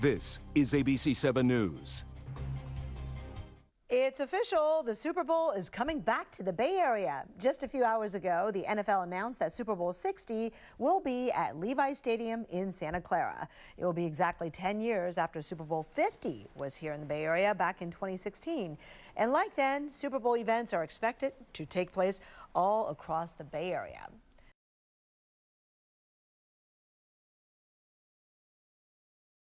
This is ABC 7 News. It's official. The Super Bowl is coming back to the Bay Area. Just a few hours ago, the NFL announced that Super Bowl 60 will be at Levi Stadium in Santa Clara. It will be exactly 10 years after Super Bowl 50 was here in the Bay Area back in 2016. And like then, Super Bowl events are expected to take place all across the Bay Area.